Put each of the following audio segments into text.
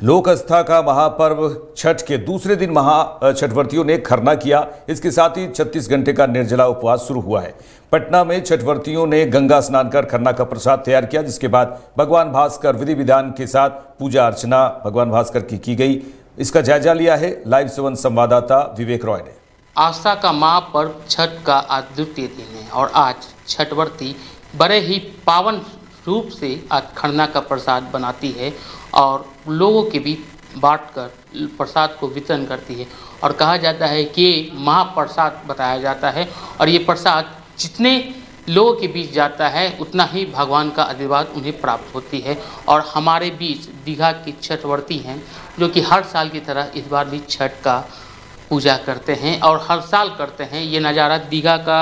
लोक आस्था का महापर्व छठ के दूसरे दिन महा छठवर्तियों ने खरना किया। इसके साथ ही 36 घंटे का निर्जला उपवास शुरू हुआ है। पटना में छठवर्तियों ने गंगा स्नान कर खरना का प्रसाद तैयार किया, जिसके बाद भगवान भास्कर विधि विधान के साथ पूजा अर्चना भगवान भास्कर की की गई। इसका जायजा लिया है लाइव सेवन संवाददाता विवेक रॉय ने। आस्था का महापर्व छठ का आज द्वितीय दिन है और आज छठवर्ती बड़े ही पावन रूप से खरना का प्रसाद बनाती है और लोगों के बीच बांट कर प्रसाद को वितरण करती है। और कहा जाता है कि महाप्रसाद बताया जाता है और ये प्रसाद जितने लोगों के बीच जाता है, उतना ही भगवान का आशीर्वाद उन्हें प्राप्त होती है। और हमारे बीच दीघा की छठवर्ती हैं, जो कि हर साल की तरह इस बार भी छठ का पूजा करते हैं और हर साल करते हैं। ये नज़ारा दीघा का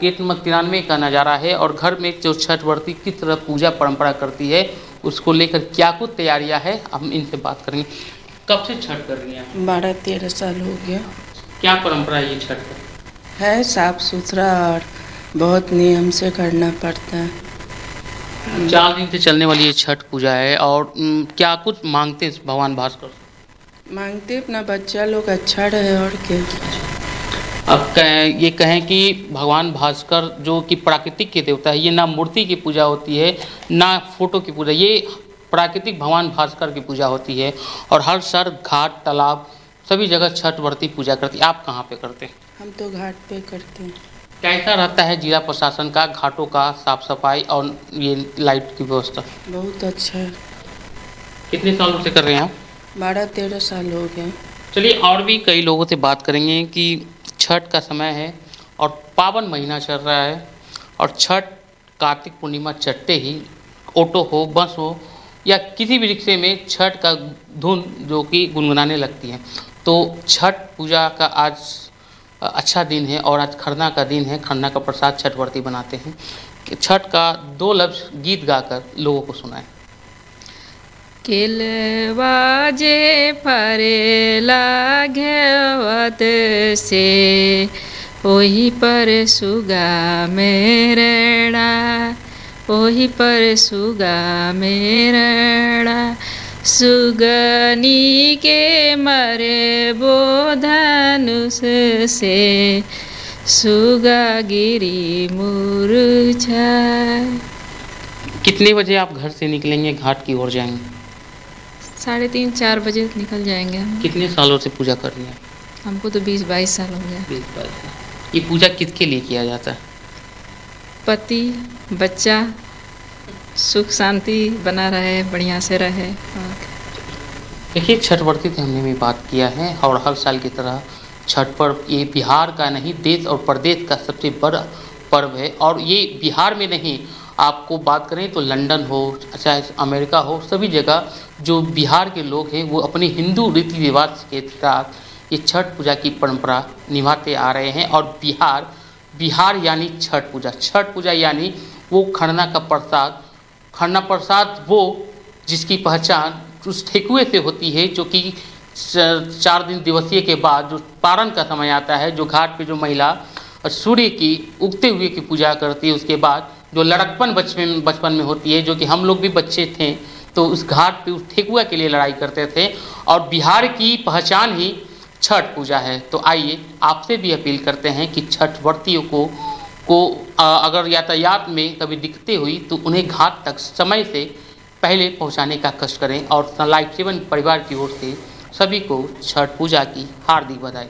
गेट नंबर तिरानवे का नज़ारा है और घर में जो छठवर्ती किस तरह पूजा परंपरा करती है। उसको लेकर क्या कुछ तैयारियाँ है हम इनसे बात करेंगे। कब से छठ कर रही हैं? बारह तेरह साल हो गया। क्या परंपरा है ये छठ का? है साफ़ सुथरा और बहुत नियम से करना पड़ता है। चार दिन से चलने वाली ये छठ पूजा है और क्या कुछ मांगते हैं भगवान भास्कर मांगते अपना बच्चा लोग अच्छा रहे और क्या। अब कहें ये कहें कि भगवान भास्कर जो कि प्राकृतिक के देवता है ये ना मूर्ति की पूजा होती है ना फ़ोटो की पूजा ये प्राकृतिक भगवान भास्कर की पूजा होती है और हर सर घाट तालाब सभी जगह छठ व्रती पूजा करती है। आप कहाँ पे करते हैं? हम तो घाट पे करते हैं। कैसा रहता है जिला प्रशासन का घाटों का साफ़ सफ़ाई और ये लाइट की व्यवस्था? बहुत अच्छा है। कितने सालों से कर रहे हैं आप? बारह तेरह साल हो गए। चलिए और भी कई लोगों से बात करेंगे कि छठ का समय है और पावन महीना चल रहा है और छठ कार्तिक पूर्णिमा चढ़ते ही ऑटो हो, बस हो या किसी भी रिक्शे में छठ का धुन जो कि गुनगुनाने लगती है। तो छठ पूजा का आज अच्छा दिन है और आज खरना का दिन है। खरना का प्रसाद छठवर्ती बनाते हैं। छठ का दो लफ्ज़ गीत गाकर लोगों को सुनाएँ। किलवा जे फरेला घेवत से, ओही पर सुगा मेरड़ा ओही पर सुगा मेरड़ा सुगनी के मरे बोधनुष से, सुगा गिरी मुरझा कितने बजे आप घर से निकलेंगे, घाट की ओर जाएँगे? साढ़े तीन चार बजे निकल जाएँगे हम। कितने सालों से पूजा कर रही हैं? हमको तो बीस बाईस साल हो गया बीस बाईस साल। ये पूजा किसके लिए किया जाता है? पति बच्चा सुख शांति बना रहे बढ़िया से रहे। देखिए छठ व्रती से हमने भी बात किया है और हर साल की तरह छठ पर्व ये बिहार का नहीं देश और प्रदेश का सबसे बड़ा पर्व है। और ये बिहार में नहीं आपको बात करें तो लंदन हो चाहे अमेरिका हो, सभी जगह जो बिहार के लोग हैं, वो अपने हिंदू रीति रिवाज के साथ ये छठ पूजा की परंपरा निभाते आ रहे हैं और बिहार बिहार यानी छठ पूजा। छठ पूजा यानी वो खरना का प्रसाद, खरना प्रसाद वो जिसकी पहचान उस ठेकुए से होती है, जो कि चार दिन दिवसीय के बाद जो पारण का समय आता है, जो घाट पे जो महिला सूर्य की उगते हुए की पूजा करती है, उसके बाद जो लड़कपन बचपन बचपन में होती है जो कि हम लोग भी बच्चे थे तो उस घाट पे उस ठेकुआ के लिए लड़ाई करते थे। और बिहार की पहचान ही छठ पूजा है। तो आइए आपसे भी अपील करते हैं कि छठ व्रतियों को को अ, अगर यातायात में कभी दिखते हुई तो उन्हें घाट तक समय से पहले पहुँचाने का कष्ट करें। और लाइफ सेवन परिवार की ओर से सभी को छठ पूजा की हार्दिक बधाई।